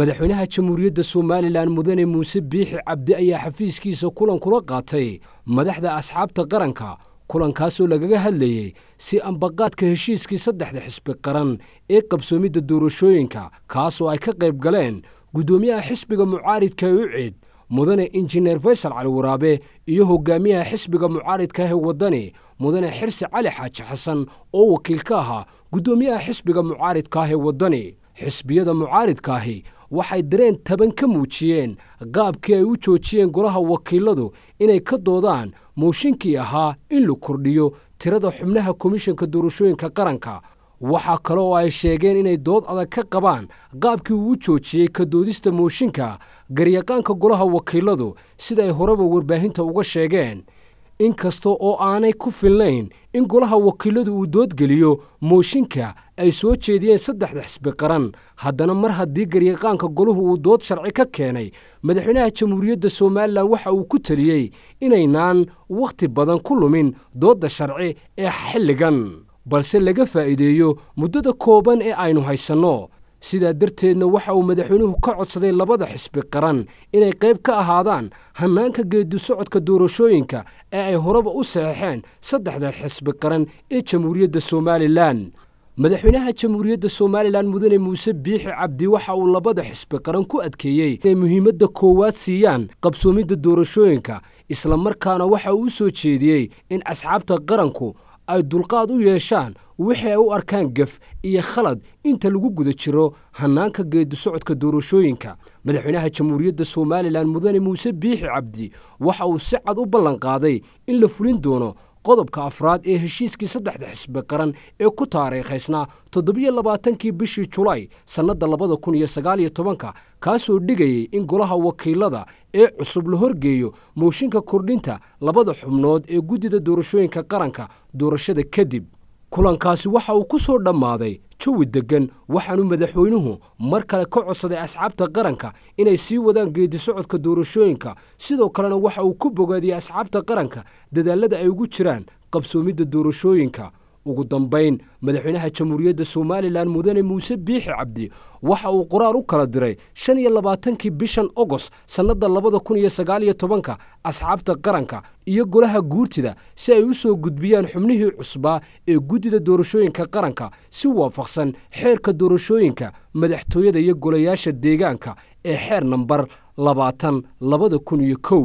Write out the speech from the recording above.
madaxweynaha jamhuuriyadda somalilan mudane muuse biixi cabdi ayaa xafiiskiisa kulan kula qaatay madaxda asxaabta qaranka kulankaasoo lagaga hadlayey si ambaqaadka heshiiskii saddexda xisbi qaran ee qabsoomidda doorashooyinka kaasoo ay ka qayb galeen guddoomiyaha xisbiga mucaaridka ee ucid mudane injineer faysal cali waraabe iyo hogaamiyaha xisbiga mucaaridka ee waddani mudane xirsi cali xaaji xasan oo wakiil ka ahaa guddoomiyaha xisbiga mucaaridkaah ee waddani xisbiyada mucaaridkaahi waxay dareen taban ka muujiyeen qaabkii ay u joojiyeen golaha wakiiladu inay ka doodaan mooshinkii ahaa in la kordhiyo tirada xubnaha komishanka doorashooyinka qaranka. Waxaa kale oo ay sheegeen inay dood adag ka qabaan qaabkii uu joojiyey ka doodista mooshinka garyaqaanka golaha wakiiladu sida ay horeba warbaahinta uga sheegeen in kasta oo aanay ku filnayn in golaha wakiiladu uu doodgeliyo mooshinka ay soo jeediyeen saddexda xisbi qaran. Haddana mar haddii garyaqaanka golahu uu dood sharci ka keenay madaxweynaha jamhuuriyadda somalilan waxa uu ku teliyey inaynaan wakhti badan ku lumin doodda sharci ee xilligan. Balse laga faa'iideeyo muddada kooban ee aynu haysanno sidaa darteedna waxa uu madaxweynuhu ka codsaday labada xisbi qaran inay qayb ka ahaadaan hannaanka geeddu socodka doorashooyinka ee ay horeba u saxeexeen saddexda xisbi qaran ee jamhuuriyadda somalilan. Madaxweynaha jamhuuriyadda somalilan mudane muuse biixi cabdi waxa uu labada xisbi qaran ku adkeeyey inay muhiimadda koowaad siiyaan qabsoomidda doorashooyinka islamarkaana waxa uu u soo jeediyey in asxaabta qaranku ay dulqaad u yeeshaan wixii ay u arkaan gef iyo khalad inta lagu guda jiro hannaanka geeddu socodka doorashooyinka. Madaxweynaha jamhuuriyadda somalilan mudane muuse biixi cabdi waxa uu si cad u ballanqaaday in la fulin doono qodobka afraad ee heshiiskii saddexda xisbi qaran ee ku taariikhaysnaa toddobiyo labaatankii bishii julaay sannadda labada kun iyo sagaaliyo tobanka kaasoo dhigayay in golaha wakiilada ee cusub la horgeeyo mooshinka kordhinta labada xubnood ee guddida doorashooyinka qaranka doorashada kadib kulankaasi waxa uu ku soo dhammaaday jawi deggan waxaanu madaxweynuhu mar kale ka codsaday asxaabta qaranka inay sii wadaan geeddi socodka doorashooyinka. Sidoo kalena waxa uu ku bogaadiyey asxaabta qaranka dadaallada ay ugu jiraan qabsoomidda doorashooyinka ugu dambayn madaxweynaha jamhuuriyadda somalilan mudane muuse biixi cabdi waxa uu qoraal u kala diray shan iyo labaatankii bishan ogost sannadda labada kun iyo sagaaliyo tobanka asxaabta qaranka iyo golaha guurtida si ay u soo gudbiyaan xubnihii cusbaa ee guddida doorashooyinka qaranka. Si waafaqsan xeerka doorashooyinka madaxtooyada iyo golayaasha deegaanka ee xeer nambar labaatan labada kun iyo kow